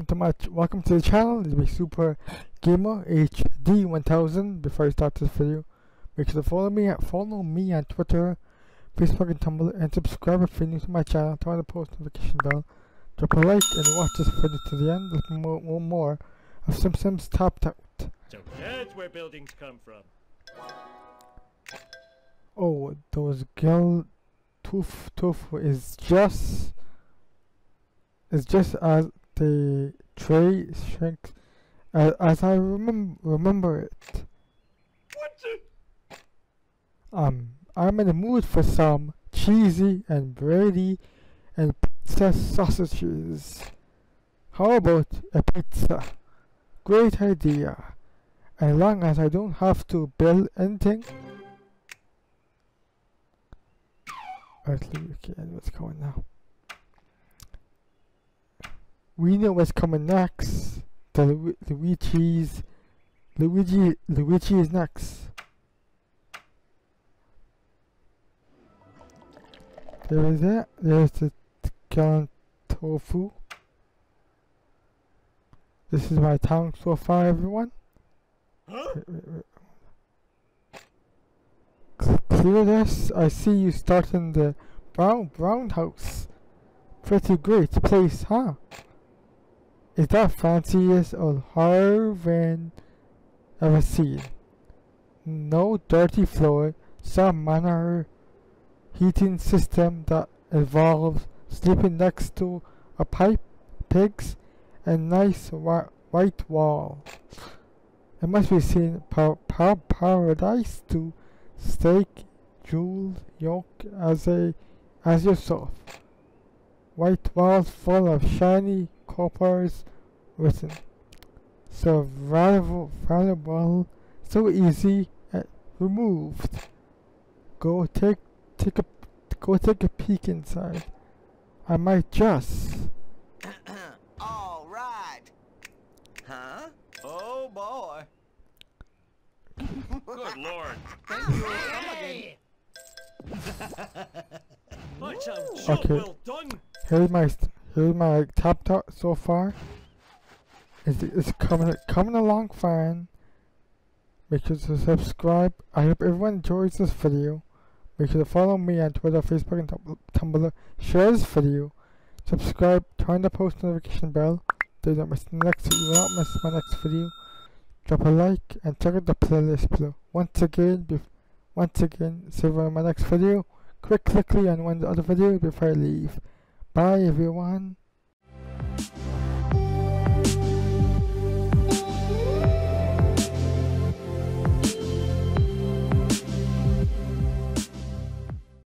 welcome to my ch- welcome to the channel. This is me Super Gamer HD 1000. Before I start this video, make sure to follow me at follow me on Twitter, Facebook, and Tumblr, and subscribe if you're new to my channel. Turn on the post notification bell. Drop a like and watch this video to the end. Look more, more, more of Simpsons Tapped Out. So that's where buildings come from. Oh, those girl tooth tooth is just is just as the tray shrinks as, as I remember remember it. What the? Um, I'm in the mood for some cheesy and bready and pizza sausages. How about a pizza? Great idea. As long as I don't have to build anything. Alright, okay, what's coming now? We know what's coming next. The Lu- Luigi's Luigi Luigi is next. There is that. There's the Gilded Truffle. This is my town so far, everyone. Huh? Clear this. I see you starting the brown brown house. Pretty great place, huh? Is that fanciest or Harvin ever seen? No dirty floor, some manner heating system that involves sleeping next to a pipe, pigs, and nice whi- white wall. It must be seen par- par- paradise to steak, jeweled yolk as a as yourself. White walls full of shiny coppers written. So valuable, valuable, so easy, uh, removed. Go take take a go take a peek inside. I might just. All right. Huh? Oh boy. Good lord. That's a job Okay. well done. Here's my here's my top top so far. It's, it's coming coming along fine. Make sure to subscribe. I hope everyone enjoys this video. Make sure to follow me on Twitter, Facebook, and Tumblr. Share this video. Subscribe. Turn the post notification bell. So you don't miss the next. You will not miss my next video. Drop a like and check out the playlist below. Once again, once again, in my next video. Quick, quickly on one other videos before I leave. Bye everyone.